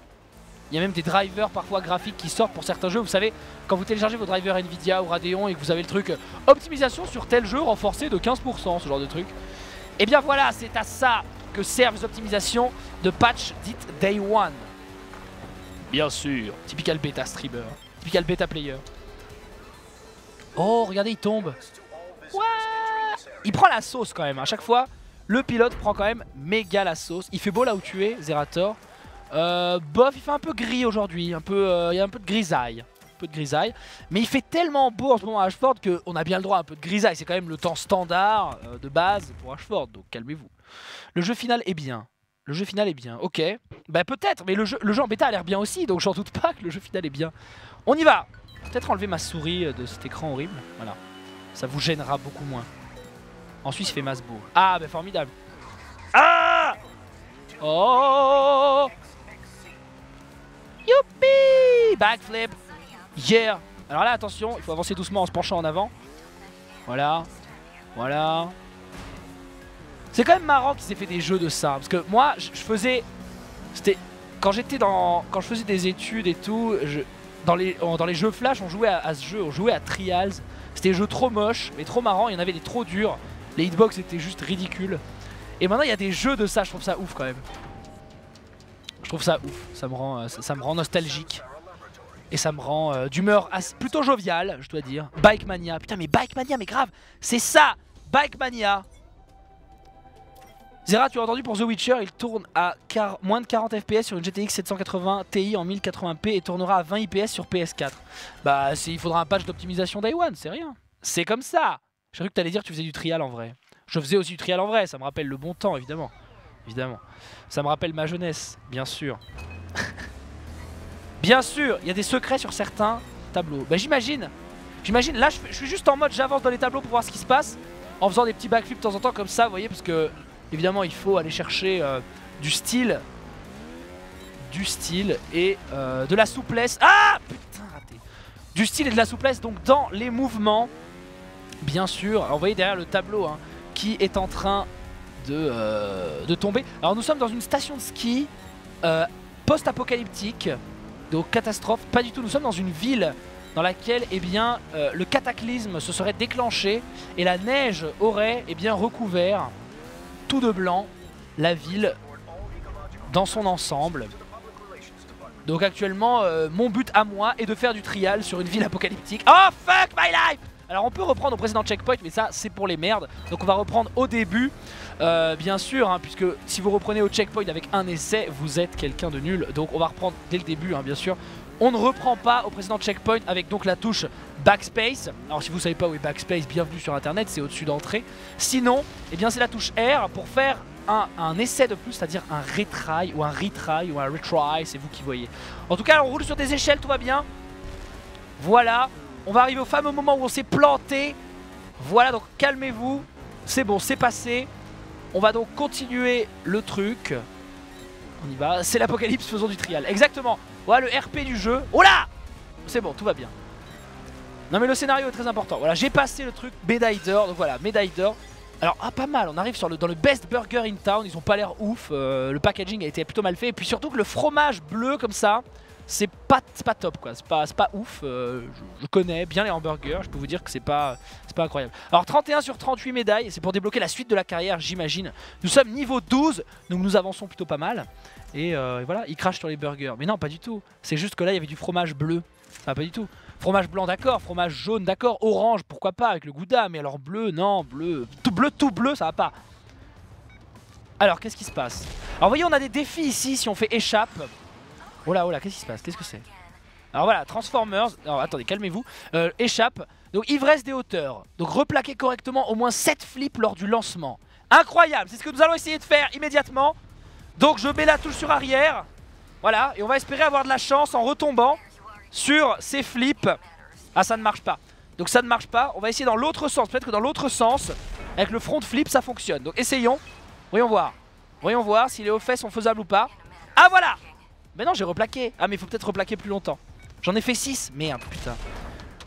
Il y a même des drivers parfois graphiques qui sortent pour certains jeux. Vous savez, quand vous téléchargez vos drivers Nvidia ou Radeon et que vous avez le truc euh, optimisation sur tel jeu renforcé de 15%, ce genre de truc. Et eh bien voilà, c'est à ça que servent les optimisations de patch dites Day One. Bien sûr, typical beta streamer, typical beta player. Oh, regardez, il tombe. Il prend la sauce quand même, à chaque fois, le pilote prend quand même méga la sauce. Il fait beau là où tu es, Zerator. Euh, bof, il fait un peu gris aujourd'hui, un peu, euh, il y a un peu de grisaille peu de grisaille. Mais il fait tellement beau en ce moment à Ashford qu'on a bien le droit à un peu de grisaille. C'est quand même le temps standard euh, de base pour Ashford, donc calmez-vous. Le jeu final est bien. Le jeu final est bien, ok. Bah peut-être, mais le jeu, le jeu en bêta a l'air bien aussi, donc j'en doute pas que le jeu final est bien. On y va Peut-être enlever ma souris euh, de cet écran horrible. Voilà. Ça vous gênera beaucoup moins. Ensuite, il fait Masbo. Ah, bah formidable. Ah Oh Backflip Yeah Alors là, attention, il faut avancer doucement en se penchant en avant. Voilà. Voilà. C'est quand même marrant qu'ils aient fait des jeux de ça. Parce que moi, je, faisais... C'était... Quand j'étais dans... Quand je faisais des études et tout, je, dans, les, dans les jeux Flash, on jouait à, ce jeu. On jouait à Trials. C'était des jeux trop moches, mais trop marrants. Il y en avait des trop durs. Les hitbox étaient juste ridicules. Et maintenant, il y a des jeux de ça. Je trouve ça ouf quand même. Je trouve ça ouf. Ça me rend, ça me rend nostalgique. Et ça me rend euh, d'humeur plutôt joviale, je dois dire. Bike Mania. Putain, mais Bike Mania, mais grave, c'est ça Bike Mania Zera, tu as entendu pour The Witcher, il tourne à moins de 40 FPS sur une GTX 780 Ti en 1080p et tournera à 20 IPS sur PS4. Bah, il faudra un patch d'optimisation Day One, c'est rien. C'est comme ça J'ai cru que t'allais dire que tu faisais du trial en vrai. Je faisais aussi du trial en vrai, ça me rappelle le bon temps, évidemment. Évidemment. Ça me rappelle ma jeunesse, bien sûr. Bien sûr, il y a des secrets sur certains tableaux. Bah j'imagine. J'imagine, là je, suis juste en mode j'avance dans les tableaux pour voir ce qui se passe. En faisant des petits backflips de temps en temps comme ça, vous voyez, parce que évidemment il faut aller chercher euh, du style. Du style et euh, de la souplesse. Ah Putain, raté. Du style et de la souplesse donc dans les mouvements. Bien sûr, alors, vous voyez derrière le tableau hein, qui est en train de, euh, de tomber. Alors nous sommes dans une station de ski post-apocalyptique donc catastrophe, pas du tout. Nous sommes dans une ville dans laquelle eh bien, euh, le cataclysme se serait déclenché et la neige aurait eh bien, recouvert tout de blanc la ville dans son ensemble. Donc actuellement, euh, mon but à moi est de faire du trial sur une ville apocalyptique. Oh fuck my life alors on peut reprendre au précédent checkpoint mais ça c'est pour les merdes Donc on va reprendre au début euh, Bien sûr hein, puisque si vous reprenez au checkpoint avec un essai Vous êtes quelqu'un de nul Donc on va reprendre dès le début hein, bien sûr on ne reprend pas au précédent checkpoint avec donc la touche backspace. Alors si vous savez pas où est backspace, bienvenue sur internet, c'est au-dessus d'entrée. Sinon, eh bien c'est la touche R pour faire un, un essai de plus, c'est-à-dire un retry ou un retry ou un retry, c'est vous qui voyez. En tout cas, on roule sur des échelles, tout va bien. Voilà, on va arriver au fameux moment où on s'est planté. Voilà, donc calmez-vous. C'est bon, c'est passé. On va donc continuer le truc. On y va. C'est l'apocalypse, faisons du trial. Exactement. Voilà le RP du jeu. Oh là C'est bon, tout va bien. Non mais le scénario est très important. Voilà, j'ai passé le truc Medider. Donc voilà, Medider. Alors, ah, pas mal, on arrive dans le best burger in town, ils ont pas l'air ouf, euh, le packaging a été plutôt mal fait, et puis surtout que le fromage bleu comme ça, c'est pas, top quoi, c'est pas, pas ouf, euh, je, connais bien les hamburgers, je peux vous dire que c'est pas, pas incroyable. Alors 31 sur 38 médailles, c'est pour débloquer la suite de la carrière j'imagine. Nous sommes niveau 12, donc nous avançons plutôt pas mal, et, euh, voilà, il crache sur les burgers. Mais non, pas du tout, c'est juste que là il y avait du fromage bleu, ah, pas du tout. Fromage blanc d'accord, fromage jaune d'accord, orange pourquoi pas avec le gouda, mais alors bleu non, bleu, tout bleu, tout bleu ça va pas. Alors qu'est-ce qui se passe? Alors voyez on a des défis ici si on fait échappe. Oh là oh là qu'est-ce qui se passe? Qu'est-ce que c'est? Alors voilà Transformers, alors attendez calmez-vous, euh, échappe, donc ivresse des hauteurs, donc replaquer correctement au moins 7 flips lors du lancement. Incroyable, c'est ce que nous allons essayer de faire immédiatement. Donc je mets la touche sur arrière, voilà, et on va espérer avoir de la chance en retombant sur ces flips. Ah, ça ne marche pas. Donc ça ne marche pas. On va essayer dans l'autre sens. Peut-être que dans l'autre sens, avec le front flip, ça fonctionne. Donc essayons. Voyons voir. Voyons voir si les hauts faits sont faisables ou pas. Ah, voilà Mais non, j'ai replaqué. Ah, mais il faut peut-être replaquer plus longtemps. J'en ai fait 6. Merde, putain.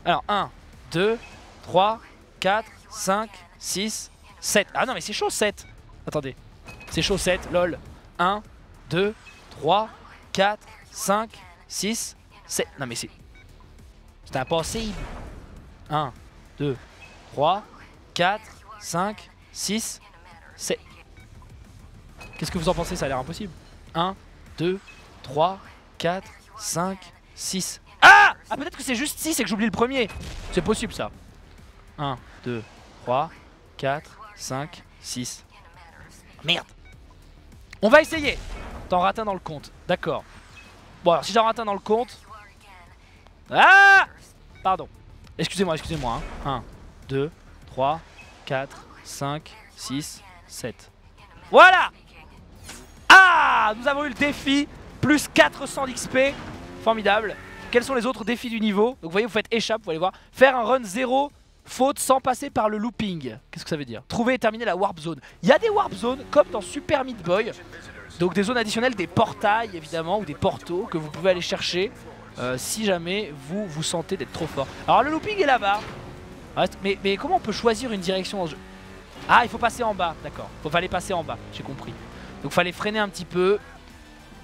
Alors, 1, 2, 3, 4, 5, 6, 7. Ah non, mais c'est chaud, 7. Attendez. C'est chaud, 7. Lol. 1, 2, 3, 4, 5, 6, c'est... Non mais c'est... C'est impossible 1, 2, 3, 4, 5, 6, 7... Qu'est-ce que vous en pensez? Ça a l'air impossible. 1, 2, 3, 4, 5, 6... Ah! Ah peut-être que c'est juste 6 et que j'oublie le premier. C'est possible ça. 1, 2, 3, 4, 5, 6... Merde. On va essayer. T'en rates dans le compte, d'accord. Bon alors si j'en rate dans le compte, ah! Pardon. Excusez-moi, excusez-moi. 1, 2, 3, 4, 5, 6, 7. Voilà! Ah! Nous avons eu le défi. Plus 400 d'XP. Formidable. Quels sont les autres défis du niveau Donc vous voyez, vous faites échappe, vous allez voir. Faire un run 0 faute sans passer par le looping. Qu'est-ce que ça veut dire Trouver et terminer la warp zone. Il y a des warp zones comme dans Super Meat Boy. Donc des zones additionnelles, des portails évidemment, ou des portaux que vous pouvez aller chercher. Euh, si jamais vous vous sentez d'être trop fort. Alors le looping est là-bas. Mais, comment on peut choisir une direction dans ce jeu Ah, il faut passer en bas, d'accord. Il fallait passer en bas, j'ai compris. Donc fallait freiner un petit peu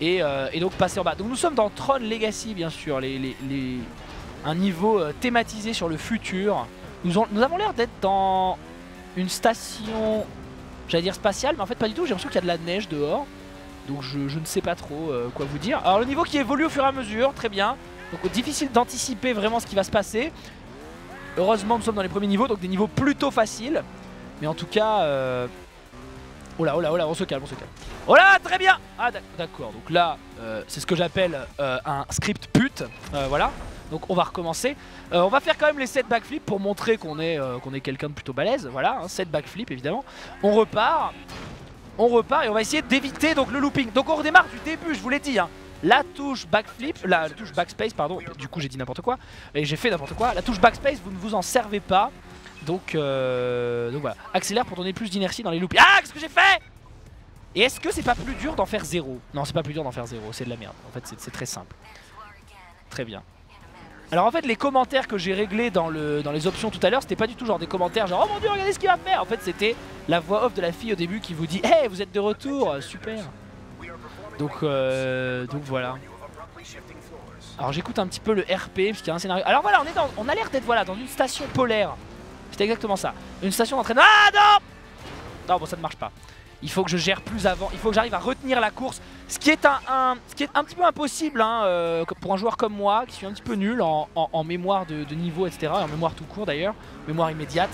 et, euh, donc passer en bas. Donc nous sommes dans Tron Legacy, bien sûr, les, un niveau euh, thématisé sur le futur. Nous, avons l'air d'être dans une station, j'allais dire spatiale, mais en fait pas du tout. J'ai l'impression qu'il y a de la neige dehors. Donc je, ne sais pas trop euh, quoi vous dire. Alors le niveau qui évolue au fur et à mesure, très bien. Donc difficile d'anticiper vraiment ce qui va se passer. Heureusement nous sommes dans les premiers niveaux, donc des niveaux plutôt faciles. Mais en tout cas... Euh... Oh là, oh là, on se calme, on se calme. Oh là, très bien Ah d'accord, donc là, euh, c'est ce que j'appelle euh, un script pute. voilà. Donc on va recommencer. on va faire quand même les 7 backflips pour montrer qu'on est, est quelqu'un de plutôt balèze. Voilà, 7 hein, backflips évidemment. On repart on repart et on va essayer d'éviter donc le looping. Donc on redémarre du début, je vous l'ai dit. Hein. La touche backflip, la, touche backspace, pardon, du coup j'ai dit n'importe quoi, et j'ai fait n'importe quoi. La touche backspace, vous ne vous en servez pas. Donc, euh, voilà, accélère pour donner plus d'inertie dans les loops. Ah, qu'est-ce que j'ai fait? Et est-ce que c'est pas plus dur d'en faire zéro? Non, c'est pas plus dur d'en faire zéro, c'est de la merde. En fait, c'est très simple. Très bien. Alors en fait les commentaires que j'ai réglés dans, le, dans les options tout à l'heure c'était pas du tout genre des commentaires genre oh mon dieu regardez ce qu'il va faire! En fait c'était la voix off de la fille au début qui vous dit Hey vous êtes de retour! Super. Donc euh, donc voilà. Alors j'écoute un petit peu le RP parce qu'il y a un scénario. Alors voilà on a l'air d'être voilà dans une station polaire C'est exactement ça Une station d'entraînement Ah non Non bon ça ne marche pas il faut que je gère plus avant, il faut que j'arrive à retenir la course. Ce qui est un, ce qui est un petit peu impossible hein, euh, pour un joueur comme moi, qui suis un petit peu nul en, mémoire de, niveau, etc. En mémoire tout court d'ailleurs, mémoire immédiate.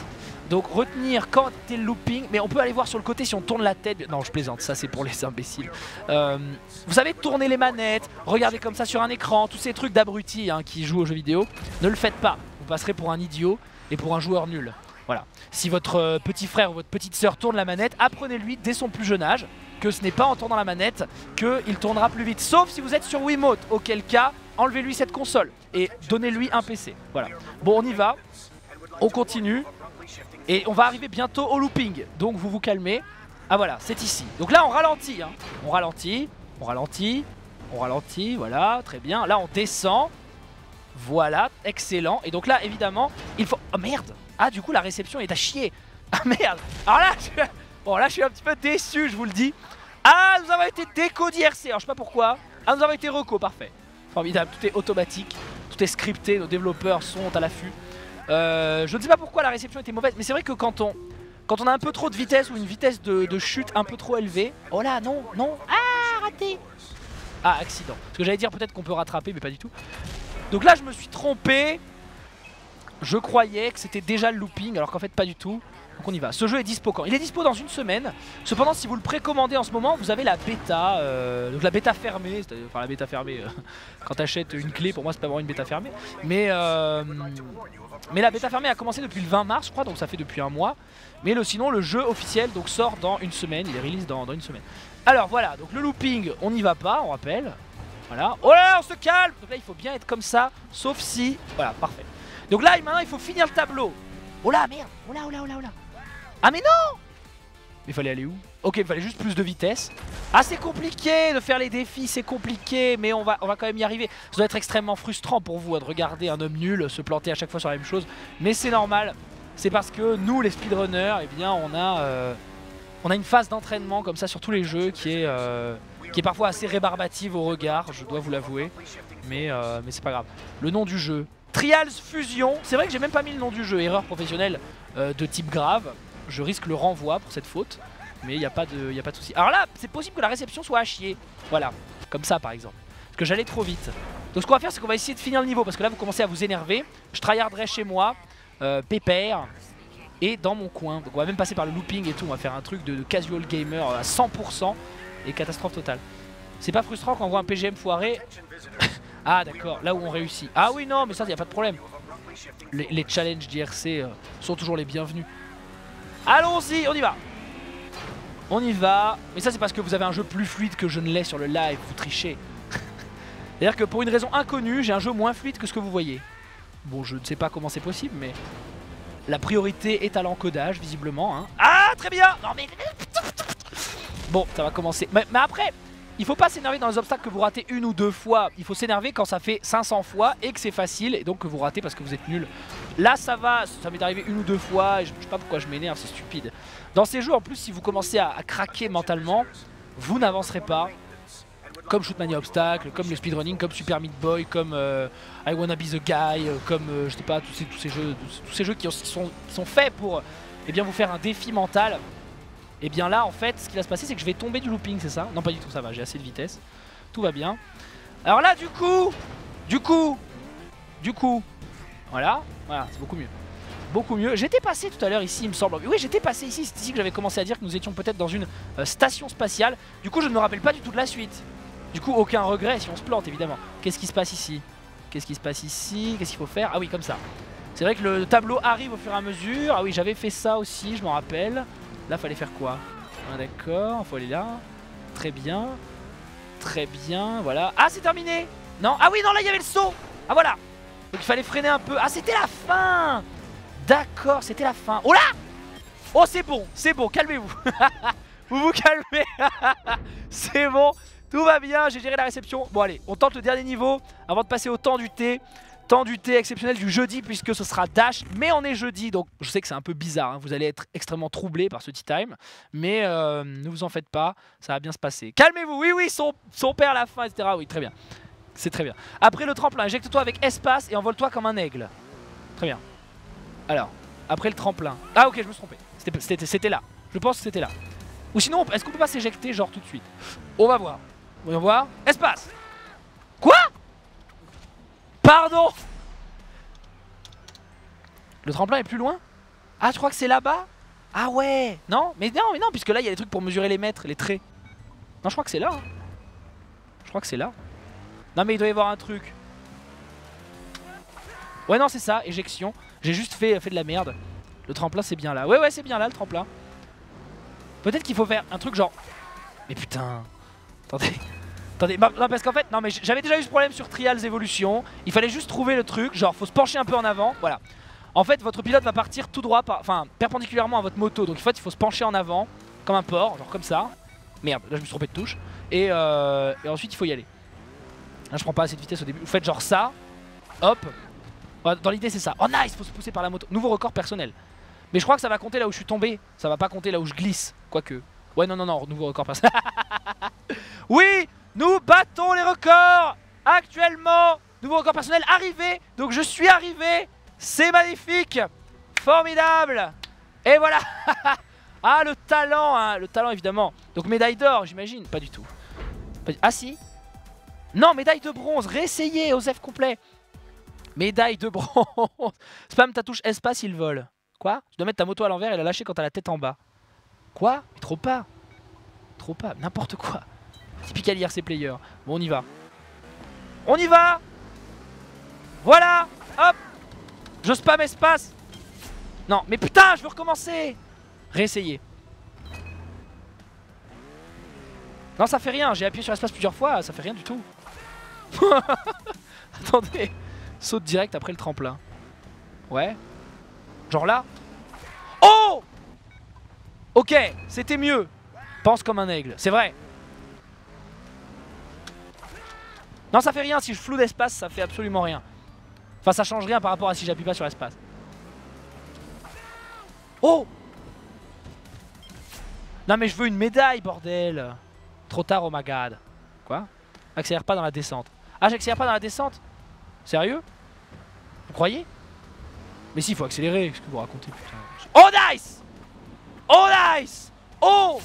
Donc retenir quand t'es le looping, mais on peut aller voir sur le côté si on tourne la tête. Non, je plaisante, ça c'est pour les imbéciles. Euh, vous savez, tourner les manettes, regarder comme ça sur un écran, tous ces trucs d'abrutis hein, qui jouent aux jeux vidéo, ne le faites pas. Vous passerez pour un idiot et pour un joueur nul. Voilà. Si votre euh, petit frère ou votre petite soeur tourne la manette, apprenez-lui dès son plus jeune âge que ce n'est pas en tournant la manette qu'il tournera plus vite. Sauf si vous êtes sur Wiimote, auquel cas, enlevez-lui cette console et donnez-lui un PC. Voilà. Bon, on y va. On continue. Et on va arriver bientôt au looping. Donc vous vous calmez. Ah voilà, c'est ici. Donc là, on ralentit. Hein. On ralentit, on ralentit, on ralentit. Voilà, très bien. Là, on descend. Voilà, excellent. Et donc là, évidemment, il faut... Oh merde ah du coup la réception est à chier Ah merde Alors là, je... bon là je suis un petit peu déçu, je vous le dis. Ah, nous avons été déco d'IRC, alors je sais pas pourquoi. Ah, nous avons été reco, parfait. Formidable, tout est automatique, tout est scripté, nos développeurs sont à l'affût. Euh, je ne sais pas pourquoi la réception était mauvaise, mais c'est vrai que quand on, quand on a un peu trop de vitesse ou une vitesse de, de chute un peu trop élevée... Oh là, non, non Ah, raté Ah, accident. Parce que j'allais dire peut-être qu'on peut rattraper, mais pas du tout. Donc là, je me suis trompé. Je croyais que c'était déjà le looping, alors qu'en fait, pas du tout. Donc on y va. Ce jeu est dispo quand? Il est dispo dans une semaine. Cependant, si vous le précommandez en ce moment, vous avez la bêta. Euh, donc la bêta fermée. Enfin, la bêta fermée. Euh, quand tu achètes une clé, pour moi, c'est pas vraiment une bêta fermée. Mais, euh, la bêta fermée a commencé depuis le 20 mars, je crois. Donc ça fait depuis un mois. Mais sinon, le jeu officiel donc sort dans une semaine. Il est release dans une semaine. Alors voilà. Donc le looping, on n'y va pas, on rappelle. Voilà. Oh là, on se calme Donc là, il faut bien être comme ça. Sauf si. Voilà, parfait. Donc là, maintenant, il faut finir le tableau. Oh là, merde Oh là, oh là, oh là, oh là ah mais non Mais fallait aller où? Ok, il fallait juste plus de vitesse. Ah c'est compliqué de faire les défis, c'est compliqué, mais on va, on va quand même y arriver. Ça doit être extrêmement frustrant pour vous hein, de regarder un homme nul se planter à chaque fois sur la même chose. Mais c'est normal, c'est parce que nous les speedrunners, eh bien on a, euh, on a une phase d'entraînement comme ça sur tous les jeux qui est, euh, qui est parfois assez rébarbative au regard, je dois vous l'avouer. Mais, euh, mais c'est pas grave. Le nom du jeu, Trials Fusion. C'est vrai que j'ai même pas mis le nom du jeu, erreur professionnelle de type grave je risque le renvoi pour cette faute. Mais il n'y a pas de, y a pas de souci. Alors là, c'est possible que la réception soit à chier. Voilà, comme ça par exemple. Parce que j'allais trop vite. Donc ce qu'on va faire, c'est qu'on va essayer de finir le niveau. Parce que là, vous commencez à vous énerver. Je tryharderai chez moi, euh, pépère, et dans mon coin. Donc on va même passer par le looping et tout. On va faire un truc de, casual gamer à 100% et catastrophe totale. C'est pas frustrant quand on voit un PGM foiré Ah d'accord, là où on réussit. Ah oui, non, mais ça, n'y a pas de problème. Les, challenges d'IRC euh, sont toujours les bienvenus. Allons-y, on y va On y va. Mais ça c'est parce que vous avez un jeu plus fluide que je ne l'ai sur le live, vous trichez. C'est-à-dire que pour une raison inconnue, j'ai un jeu moins fluide que ce que vous voyez. Bon, je ne sais pas comment c'est possible, mais... La priorité est à l'encodage, visiblement. Hein. Ah, très bien Non mais... Bon, ça va commencer. mais après, il faut pas s'énerver dans les obstacles que vous ratez une ou deux fois. Il faut s'énerver quand ça fait 500 fois et que c'est facile et donc que vous ratez parce que vous êtes nul. Là ça va, ça m'est arrivé une ou deux fois et je, sais pas pourquoi je m'énerve, c'est stupide. Dans ces jeux en plus si vous commencez à, craquer mentalement, vous n'avancerez pas. Comme Shootmania Obstacle, comme le speedrunning, comme Super Meat Boy, comme euh, I Wanna Be The Guy, euh, comme euh, je sais pas, tous ces, jeux, tous ces jeux qui, sont, qui sont faits pour eh bien, vous faire un défi mental et bien là, en fait, ce qui va se passer, c'est que je vais tomber du looping, c'est ça? Non, pas du tout, ça va, j'ai assez de vitesse. Tout va bien. Alors là, du coup, du coup, du coup, voilà, voilà, c'est beaucoup mieux. Beaucoup mieux. J'étais passé tout à l'heure ici, il me semble. Oui, j'étais passé ici, c'est ici que j'avais commencé à dire que nous étions peut-être dans une euh, station spatiale. Du coup, je ne me rappelle pas du tout de la suite. Du coup, aucun regret si on se plante, évidemment. Qu'est-ce qui se passe ici? Qu'est-ce qui se passe ici? Qu'est-ce qu'il faut faire? Ah oui, comme ça. C'est vrai que le tableau arrive au fur et à mesure. Ah oui, j'avais fait ça aussi, je m'en rappelle. Là, fallait faire quoi ah, D'accord, faut aller là. Très bien. Très bien, voilà. Ah, c'est terminé Non Ah oui, non, là, il y avait le saut Ah, voilà Donc, il fallait freiner un peu. Ah, c'était la fin D'accord, c'était la fin. Oh là Oh, c'est bon, c'est bon, calmez-vous. vous vous calmez. c'est bon, tout va bien, j'ai géré la réception. Bon, allez, on tente le dernier niveau avant de passer au temps du thé. Temps du thé exceptionnel du jeudi puisque ce sera Dash, mais on est jeudi, donc je sais que c'est un peu bizarre, hein. vous allez être extrêmement troublé par ce tea time, mais euh, ne vous en faites pas, ça va bien se passer. Calmez-vous, oui, oui, son, son père à la fin, etc. Oui, très bien, c'est très bien. Après le tremplin, éjecte-toi avec espace et envole-toi comme un aigle. Très bien. Alors, après le tremplin. Ah ok, je me suis trompé, c'était là, je pense que c'était là. Ou sinon, est-ce qu'on peut pas s'éjecter genre tout de suite? On va voir. On va voir. Espace Quoi? Pardon Le tremplin est plus loin Ah, je crois que c'est là-bas Ah ouais Non Mais non, mais non, puisque là, il y a des trucs pour mesurer les mètres, les traits. Non, je crois que c'est là. Hein. Je crois que c'est là. Non, mais il doit y avoir un truc. Ouais, non, c'est ça, éjection. J'ai juste fait, fait de la merde. Le tremplin, c'est bien là. Ouais, ouais, c'est bien là, le tremplin. Peut-être qu'il faut faire un truc genre... Mais putain... Attendez... Attendez, non parce qu'en fait, non mais j'avais déjà eu ce problème sur Trials Evolution. Il fallait juste trouver le truc, genre faut se pencher un peu en avant, voilà. En fait, votre pilote va partir tout droit, enfin perpendiculairement à votre moto. Donc en fait, il faut se pencher en avant, comme un porc, genre comme ça. Merde, là je me suis trompé de touche. Et, euh, et ensuite, il faut y aller. Là, je prends pas assez de vitesse au début. Vous faites genre ça, hop. Dans l'idée, c'est ça. Oh nice, faut se pousser par la moto. Nouveau record personnel. Mais je crois que ça va compter là où je suis tombé. Ça va pas compter là où je glisse. Quoique. Ouais, non, non, non, nouveau record personnel. oui, nous battons les records actuellement. Nouveau record personnel arrivé. Donc je suis arrivé. C'est magnifique. Formidable. Et voilà. ah, le talent, hein. le talent évidemment. Donc médaille d'or, j'imagine. Pas du tout. Ah si. Non, médaille de bronze. Réessayez, Osef complet. Médaille de bronze. Spam ta touche espace, il vole. Quoi? Tu dois mettre ta moto à l'envers et la lâcher quand t'as la tête en bas. Quoi? Trop pas. Trop pas. N'importe quoi. Typical IRC player. Bon, on y va. On y va Voilà Hop Je spam espace Non, mais putain, je veux recommencer Réessayer. Non, ça fait rien. J'ai appuyé sur espace plusieurs fois. Ça fait rien du tout. Attendez. Saute direct après le tremplin. Ouais. Genre là. Oh Ok, c'était mieux. Pense comme un aigle. C'est vrai. Non, ça fait rien. Si je flou d'espace, ça fait absolument rien. Enfin, ça change rien par rapport à si j'appuie pas sur l'espace. Oh Non, mais je veux une médaille, bordel Trop tard, oh my god. Quoi? Accélère pas dans la descente. Ah, j'accélère pas dans la descente? Sérieux? Vous croyez? Mais si, faut accélérer. Qu'est-ce que vous racontez, putain? Oh, nice Oh, nice Oh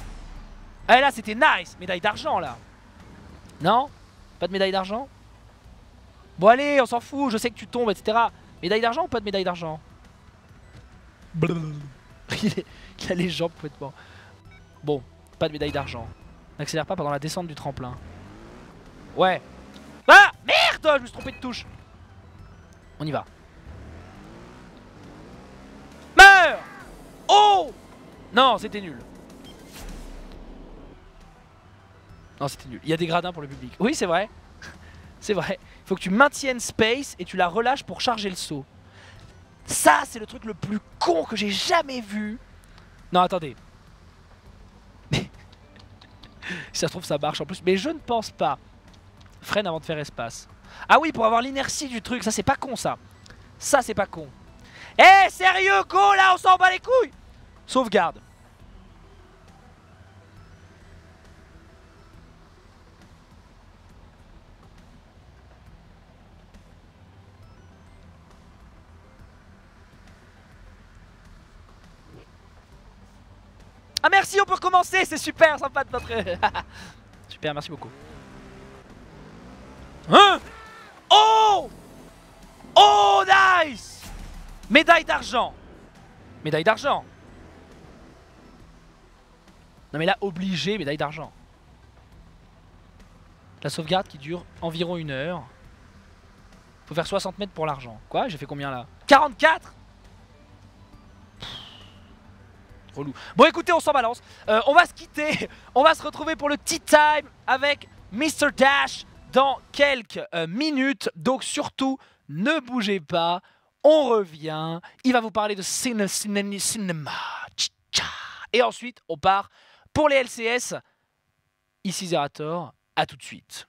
Eh, là, c'était nice Médaille d'argent, là. Non? Pas de médaille d'argent? Bon, allez, on s'en fout. Je sais que tu tombes, etc. Médaille d'argent ou pas de médaille d'argent? Il, a les jambes complètement. Bon, pas de médaille d'argent. N'accélère pas pendant la descente du tremplin. Ouais. Ah Merde Je me suis trompé de touche. On y va. Meurs Oh Non, c'était nul. Non, c'était nul. Il y a des gradins pour le public. Oui, c'est vrai. c'est vrai. Il faut que tu maintiennes space et tu la relâches pour charger le saut. Ça, c'est le truc le plus con que j'ai jamais vu. Non, attendez. si ça se trouve, ça marche en plus. Mais je ne pense pas. Freine avant de faire espace. Ah oui, pour avoir l'inertie du truc. Ça, c'est pas con, ça. Ça, c'est pas con. Eh, sérieux, go, là, on s'en bat les couilles Sauvegarde. Ah merci, on peut recommencer, c'est super sympa de votre... super, merci beaucoup. Hein Oh Oh, nice Médaille d'argent Médaille d'argent Non mais là, obligé, médaille d'argent. La sauvegarde qui dure environ une heure. Faut faire 60 mètres pour l'argent. Quoi? J'ai fait combien là? 44 Bon écoutez, on s'en balance. Euh, on va se quitter. On va se retrouver pour le tea time avec Mr. Dash dans quelques euh, minutes. Donc surtout, ne bougez pas. On revient. Il va vous parler de cinéma. Et ensuite, on part pour les LCS. Ici Zerator. À tout de suite.